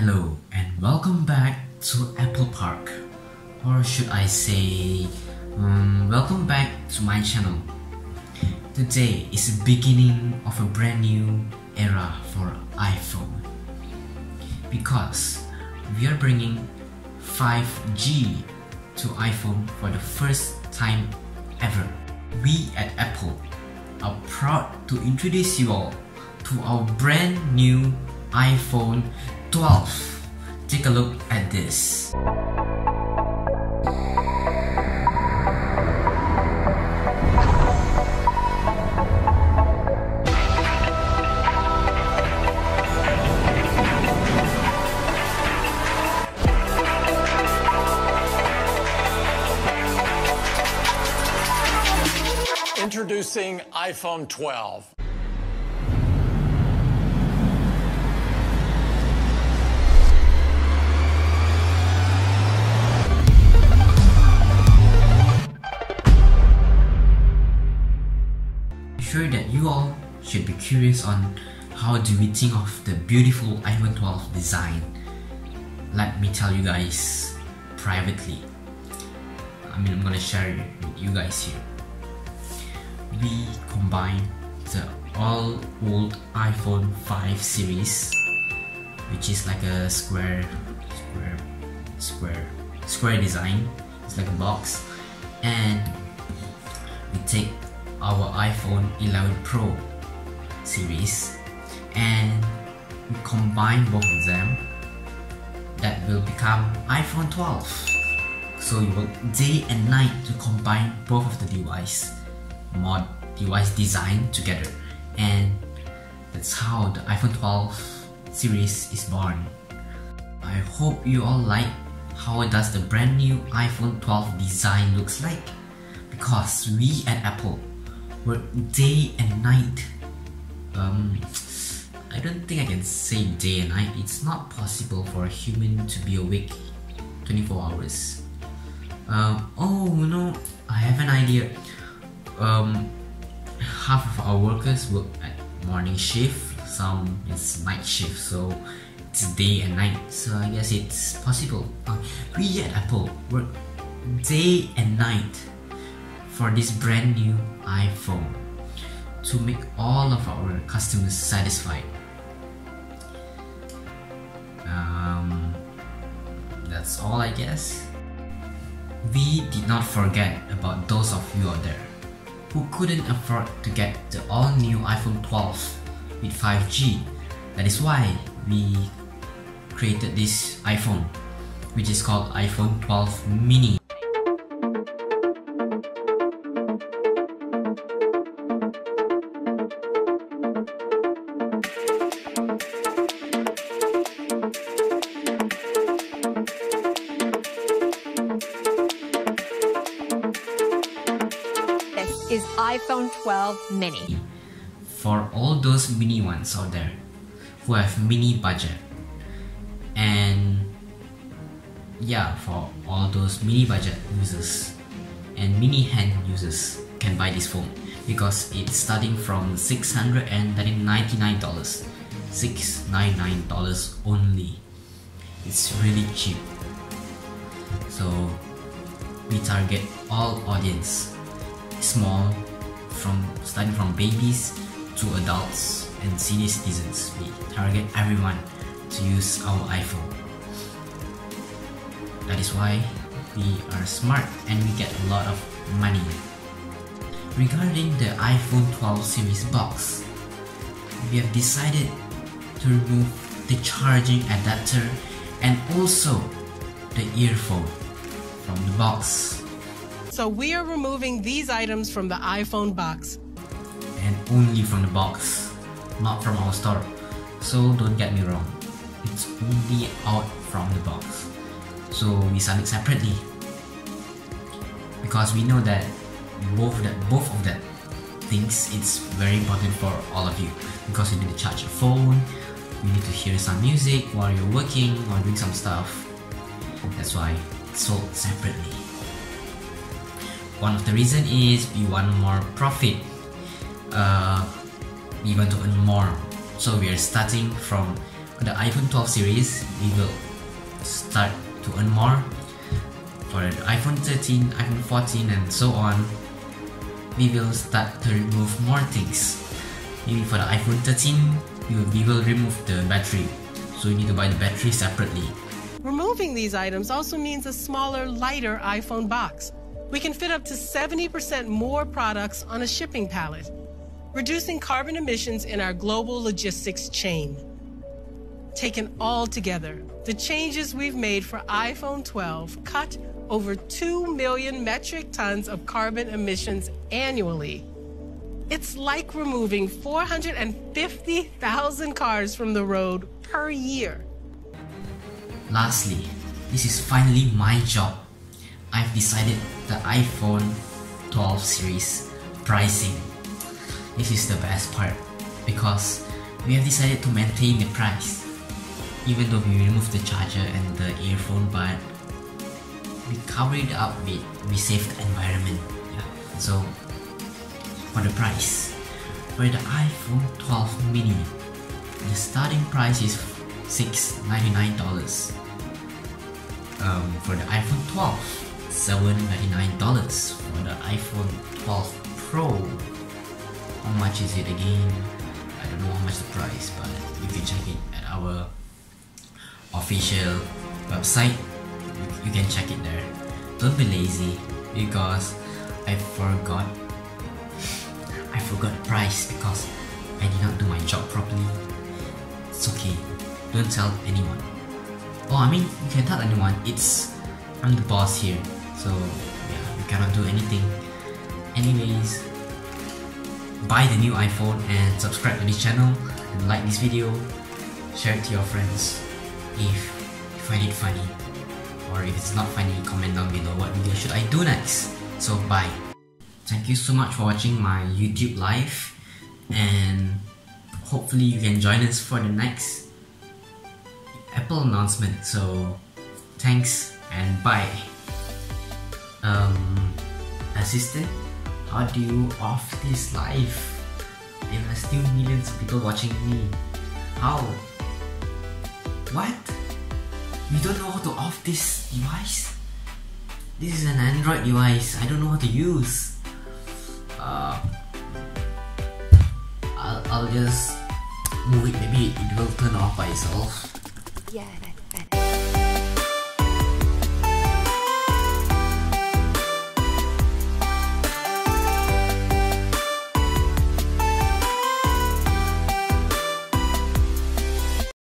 Hello and welcome back to Apple Park, or should I say, um, welcome back to my channel. Today is the beginning of a brand new era for iPhone because we are bringing 5G to iPhone for the first time ever. We at Apple are proud to introduce you all to our brand new iPhone 12. Take a look at this. Introducing iPhone 12. You all should be curious on how do we think of the beautiful iPhone 12 design. Let me tell you guys privately. I mean, I'm gonna share it with you guys here. We combine the all old iPhone 5 series, which is like a square, square, square, square design. It's like a box, and we take our iPhone 11 Pro series and we combine both of them that will become iPhone 12 so you work day and night to combine both of the device mod device design together. And that's how the iPhone 12 series is born. I hope you all like how does the brand new iPhone 12 design looks like. Because we at Apple work day and night. Um, I don't think I can say day and night. It's not possible for a human to be awake 24 hours. Um, oh no, I have an idea. Um, half of our workers work at morning shift, some it's night shift, so it's day and night. So I guess it's possible. Uh, we at Apple work day and night for this brand new iPhone to make all of our customers satisfied. Um, that's all I guess. We did not forget about those of you out there who couldn't afford to get the all new iPhone 12 with 5G. That is why we created this iPhone, which is called iPhone 12 mini. Is iPhone 12 mini. for all those mini ones out there who have mini budget. And yeah for all those mini budget users and mini hand users can buy this phone because it's starting from $699 $699 only. It's really cheap. So we target all audience small from starting from babies to adults and senior citizens. We target everyone to use our iphone. That is why we are smart and we get a lot of money. Regarding the iphone 12 series box we have decided to remove the charging adapter and also the earphone from the box So we are removing these items from the iPhone box. and only from the box, not from our store. So don't get me wrong, it's only out from the box. So we sell it separately because we know that both that both of that things it's very important for all of you because you need to charge your phone, you need to hear some music while you're working or doing some stuff. That's why it's sold separately. One of the reason is we want more profit uh, we want to earn more so we are starting from the iPhone 12 series, we will start to earn more. For the iPhone 13, iPhone 14 and so on, we will start to remove more things. Maybe for the iPhone 13, we will, we will remove the battery. So you need to buy the battery separately. Removing these items also means a smaller, lighter iPhone box. We can fit up to 70% more products on a shipping pallet, reducing carbon emissions in our global logistics chain. Taken all together, the changes we've made for iPhone 12 cut over 2 million metric tons of carbon emissions annually. It's like removing 450,000 cars from the road per year. Lastly, this is finally my job. I've decided the iPhone 12 series pricing. This is the best part because we have decided to maintain the price. Even though we removed the charger and the earphone but we cover it up with we save the environment. Yeah. So for the price for the iphone 12 mini the starting price is $699 um, for the iphone 12 $799 for the iphone 12 pro. How much is it again? I don't know how much the price but you can check it at our official website. You can check it there. Don't be lazy because I forgot I forgot the price because I did not do my job properly. It's okay. Don't tell anyone. Oh I mean you can tell anyone. It's I'm the boss here so yeah we cannot do anything. Anyways buy the new iPhone and subscribe to this channel. And like this video. Share it to your friends. If you find it funny. Or if it's not funny comment down below what video should I do next. So bye. Thank you so much for watching my YouTube live and hopefully you can join us for the next Apple announcement. So thanks and bye um assistant how do you off this live there are still millions of people watching me how what? You don't know how to off this device? This is an Android device. I don't know how to use. Uh, I'll, I'll just move it. Maybe it will turn off by itself. Yeah,